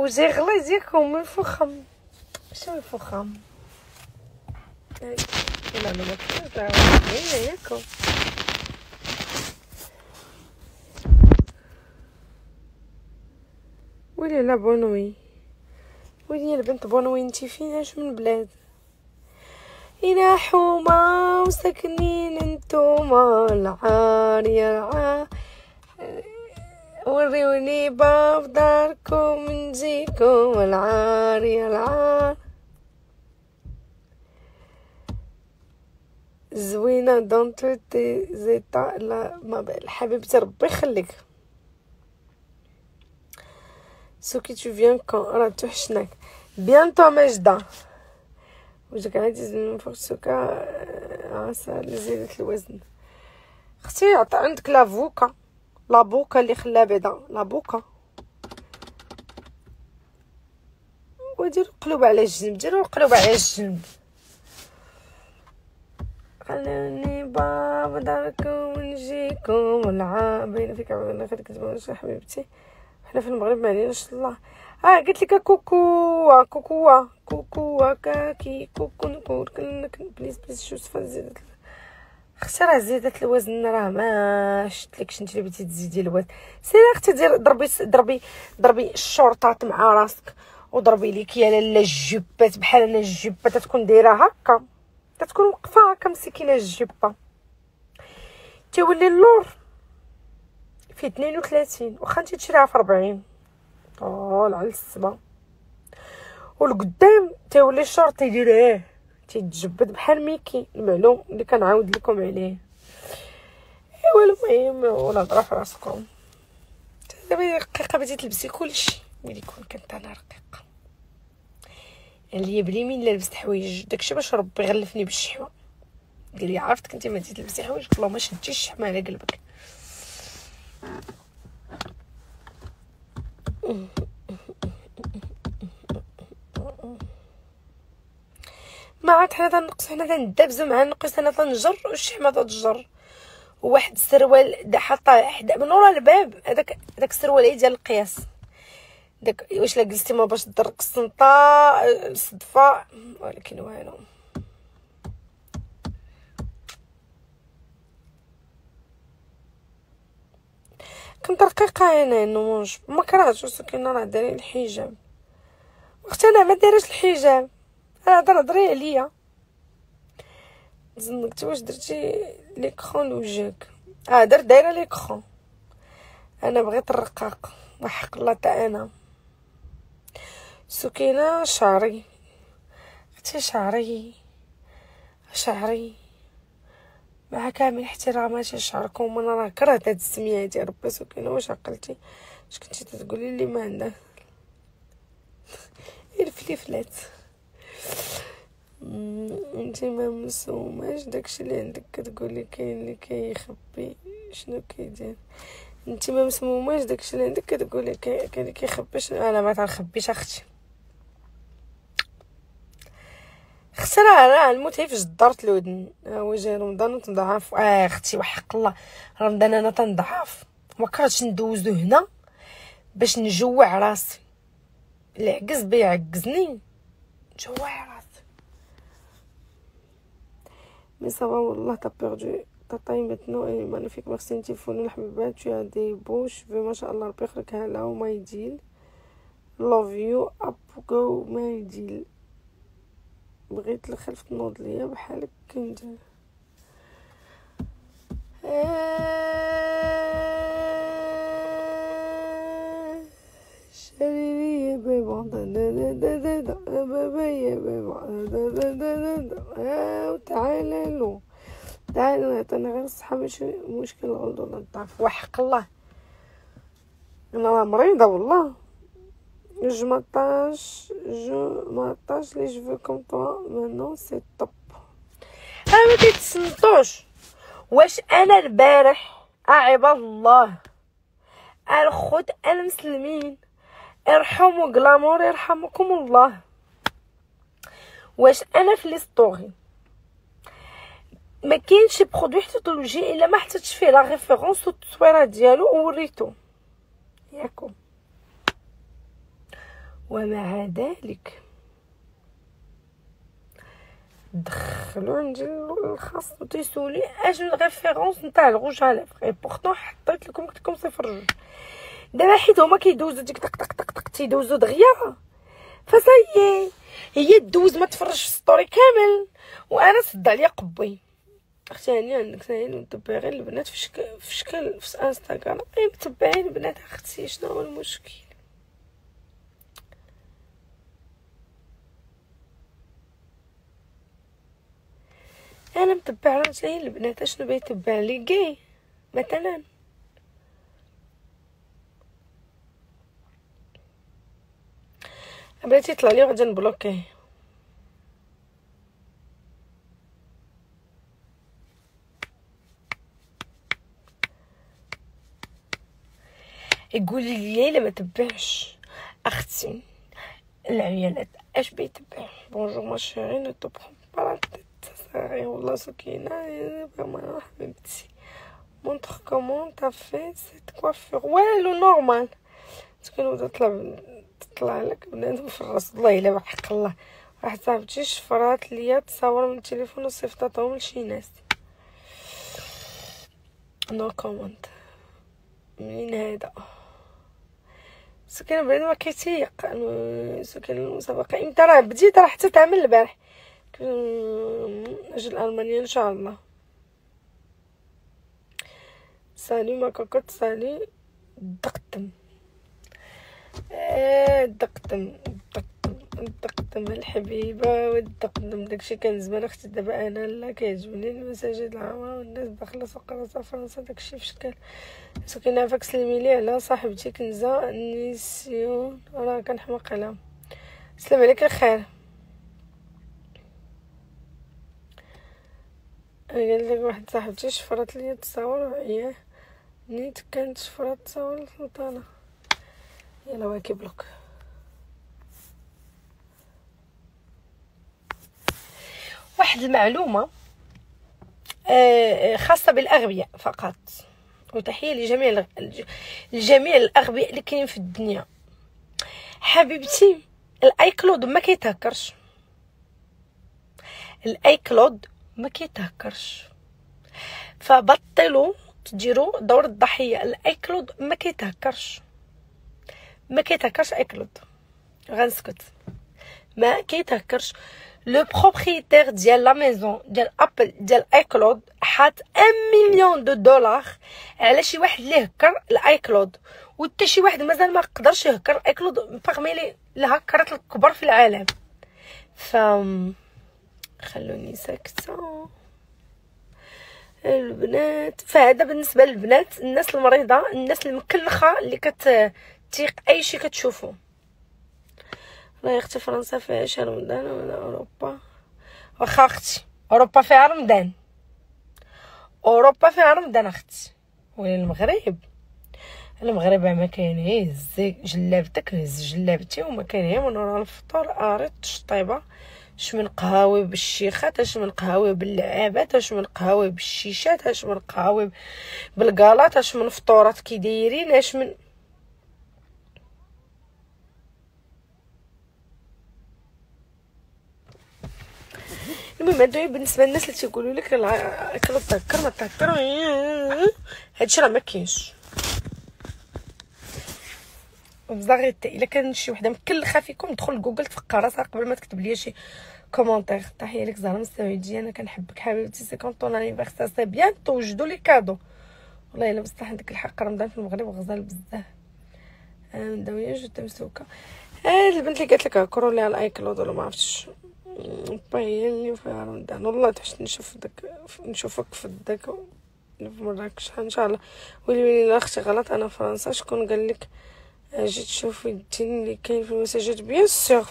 وجاي غلا ديالكم من فخم شنو الفخم لا ما كنتش ياكم ويلي لا بونوي ويلي البنت بونوي انتي فين اش من بلاد إلى حومة وساكنين انتوما العار يا العار وريوني باب داركم نجيكم العار يا العار. زوينة دون توتي زيتا لا ما حبيبتي ربي يخليك. سوكي تو فيان كون راه توحشناك بيانتو ماجدة وجهك عادي من فوق سوكا عسى لزيادة الوزن. أختي عطا عندك لافوكا. لابوكا اللي خلاها بعدا لابوكا وديرو القلوب على الجنب ديرو القلوب على الجنب. خلوني بابا داركم نجيكم العام باينه فيك عمرنا خير كتبان شي حبيبتي. حنا في المغرب ما عليناش الله. آه قلت لك كوكو كوكو كوكو كاكي كوكو نكون بليز بليز شو صفا زيدت أختي راه زيدت الوزن راه ما شفتلكش انت اللي بغيتي تزيدي الوزن. سيري أختي دير ضربي ضربي ضربي الشورطات مع راسك وضربي ليك يا لاله الجبات. بحال أنا الجبة تتكون دايرة هكا تتكون وقفة هكا مسكينة الجبة. تيولي اللور في 32 واخا انت تشريها في 40 طول على السما والقدام تيولي الشورت تيدير إيه تيتجبد بحال ميكي المعلوم اللي كنعاود لكم عليه. إيوا المهم ولا في راسكم. دابا رقيقة بغيتي تلبسي كلشي. ملي كون كنت أنا رقيقة. اللي بلي مين لبست حوايج داكشي باش ربي غلفني بالشحمة. قال لي عرفتك انت ما تلبسي حوايج؟ والله ما شديش الشحمة على قلبك. ما عاد حنا تنقص حنا تندبزو مع النقص حنا تنجر والشحمه تتجر. وواحد السروال دا حدا من ورا الباب هذاك هذاك السروال ديال القياس. داك واش لا جلستي ما باش تدرك السنطه الصدفه ولكن والو. كنت رقيقه أنا نوج ما كرهتش ولكن راه دايرين الحجاب. أختي أنا ما دايرش الحجاب. أنا هضر هضري عليا. زنقتي واش درتي ليكرون لوجهك آه درت دايرة ليكرون. أنا بغيت الرقاق. وحق الله تا أنا. سكينة شعري. أختي شعري. شعري. مع كامل احتراماتي لشعركم أنا راه كرهت هاد السمية هادي ربي. سكينة واش عقلتي؟ اش كنتي تقولي لي ما عندها؟ الفليفلات انت ما مسوماش داكشي اللي عندك كتقولي كاين اللي كيخبي شنو كيدير. انت ما مسموماش داكشي اللي عندك كتقولي كاين اللي كيخبي شنو. أنا ما تنخبيش أختي. أختي راه الموت هي فاش دارت الودن. هو جاي رمضان وتنضعف. آه أختي وحق الله. رمضان أنا تنضعف. ما كرهتش ندوزو هنا باش نجوع راسي. اللي عكز بيا عكزني نجوع راسي. مي سافا والله تا بيردو تا طاي ماتنو اي مانيفيك ميرسي تيفون الحبيبات تو as دي بوش في ما شاء الله ربي يخليك هلا وما يديل لوف يو اب جو ما يديل بغيت الخلف تنوض ليا بحالك كنت شريري يا بابا بابا يا بابا ماشي مشكل ولا الضعف وحق الله. أنا مريضة والله. Je m'attache, je m'attache les cheveux comme toi. Maintenant, c'est top. أنا ما تتسنطوش واش أنا البارح؟ عباد الله. الخوت المسلمين ارحموا غلامور يرحمكم الله. واش أنا في les stories ما كاينش produit حتى إلا ما حطيتش فيه la référence والتصويره ديالو ووريتو ياكم ومع ذلك دخلوا عندي الخاص وتيسولي اش référence نتاع ال rouge à lèvres pourtant حطيت لكم قلت لكم صفر جوج. دابا حيت هما كيدوزو ديك طق طق طق طق تيدوزو دغيا فصايي هي دوز ما تفرجش في story كامل وأنا سد عليا قبي. أختي هاني عندك ساهل متبعين البنات في شكل في شكل في انستغرام اي متبعين البنات أختي شنو هو المشكل؟ أنا متبع رجلي البنات شنو بيتبع لي؟ جاي مثلا. بغيتي يطلع لي غادي نبلوكيه يقول لي الا ما تبعش. أختي العيالات أش بيتبع bonjour ma chérie نو تو برون والله سكينة. vraiment حبيبتي. montre comment t'as fait cette coiffure والو normal تكون تطلع تطلع لك بنادم في الرأس. والله الا بحق الله. واحد صاحبتي شفرات ليا تصاور من التليفون وصيفطاتهم لشي ناس. no comment منين هذا؟ سكن بنادم ما كيتيق سكن المسابقة. انت راه بديت راه حتى تعمل البارح. أجل ألمانيا إن شاء الله. سالي ما كوكوت سالي دقتم. آه دقتم. دقتم الحبيبة والدقتم داكشي كان زمان أختي دابا أنا لا كيعجبني المساجد العامة والناس داخلة سوق راسها فرنسا داكشي في شكل سكينه فاك سلمي لي على صاحبتي كنزة نيسيون. راه كنحماق عليها سلام عليك الخير قال لك واحد صاحبتي شفرت لي تصاور وعياه. نيت كانت شفرت تصاور السلطانة يلا واكي بلوك. واحد المعلومة آه، خاصة بالأغبياء فقط. وتحية لجميع لجميع الأغبياء اللي كاينين في الدنيا. حبيبتي ال iCloud ما كيتهكرش. ال iCloud ما كيتهكرش. فبطلوا تديروا دور الضحية. ال iCloud ما كيتهكرش. ما كيتهكرش iCloud غنسكت. ما كيتهكرش le propriétaire ديال la maison ديال Apple ديال iCloud حات 1 million de dollars على شي واحد اللي هكر ال iCloud وحتى شي واحد مازال ما قدرش يهكر ال iCloud parmi les الهكرات الكبار في العالم ف خلوني ساكتة. البنات. فهذا بالنسبة للبنات. الناس المريضة الناس المكلخة اللي كتيق أي شيء كتشوفو راه أختي فرنسا فيها شهر رمضان ولا اوروبا واخا أختي اوروبا فيها رمضان اوروبا فيها رمضان أختي ولي المغرب المغرب ما كاين هز جلابتك هز جلابتي وما كاين هي من ورا الفطور اريط الشطيبه اش من قهاوي بالشيخات اش من قهاوي باللعابات اش من قهاوي بالشيشات اش من قهاوي بالكالاط اش من فطورات كي دايرين اش من المهم هادو بالنسبة للناس اللي تيقولوا لك اكل تذكر ما تذكر هادشي راه ما كاينش. بزاغيتي إلا كان شي وحدة مكلخة فيكم دخل لجوجل تفكر راسها قبل ما تكتب لي شي كومونتير تحيه لك زهرة مستوعبتي أنا كنحبك حبيبتي. سي طون انيفرسير سي بيان توجدوا لي كادو. والله إلا بصح عندك الحق رمضان في المغرب غزال بزاف. داوية جوج مسوكة. هاد البنت اللي قالت لك هكروا لي على ال iCloud ولا ما عرفتش. باهي اللي فيها رمضان والله توحشت نشوف داك نشوفك في داك في مراكش إن شاء الله. ويلي ويلي أختي غلط أنا فرنسا. شكون قال لك؟ أجي تشوفي الدين اللي كاين في المساجد؟ bien sûr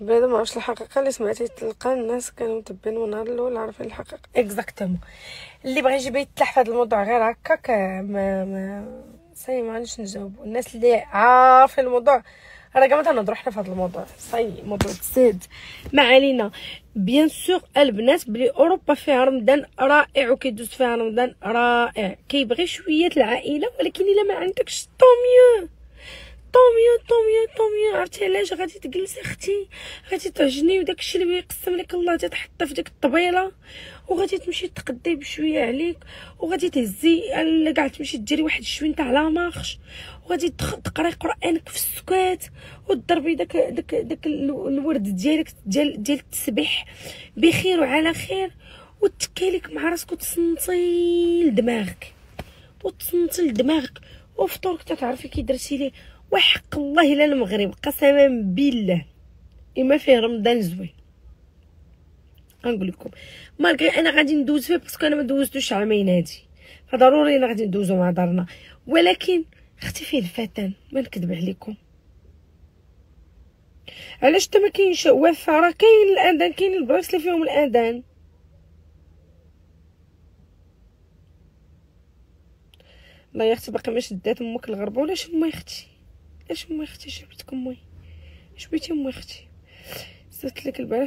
بعد ما عرفتش الحقيقة اللي سمعتي. تلقى الناس كانوا متبعين من النهار الأول عارفين الحقيقة. exactement اللي بغى يجي يتلح في هذا الموضوع غير هكاك ما ما ساي ما غاديش نجاوب الناس اللي عارفين الموضوع. راه كاع ما تنهضروا حنا في هذا الموضوع. صاي موضوع تساد ما علينا. bien sûr البنات بلي أوروبا فيها رمضان رائع وكيدوز فيها رمضان رائع. كيبغي شوية العائلة ولكن إلا ما عندكش طوميو طوميو طوميو طوميو عرفتي علاش؟ غادي تجلسي أختي غادي تعجني وداك الشيء اللي بيقسم لك الله تحطه في ديك الطبيلة. وغادي تمشي تقدي بشوية عليك وغادي تهزي كاع تمشي ديري واحد الشوية تاع la marche. وغادي تقراي قرآنك في السكات وتضربي داك داك داك الورد ديالك ديال ديال التسبيح بخير وعلى خير وتكاليك مع راسك وتصنتي لدماغك وتصنتي لدماغك وفطورك تتعرفي كي درتي ليه وحق الله الا المغرب قسما بالله. إما فيه رمضان زوين. غنقول لكم. malgré أنا غادي ندوز فيه parce que أنا ما دوزتوش عامين هادي. فضروري أنا غادي ندوزو مع دارنا. ولكن أختي فيه الفتن ما نكذب عليكم. علاش حتى ما كاينش وفا؟ راه كاين الأذان كاين البلايص اللي فيهم الأذان. الله يا أختي باقي ما شدات أمك الغربة ولا شنو أختي؟ اش أمي أختي جبتك أمي؟ جبتي أمي أختي؟ صرت لك البارح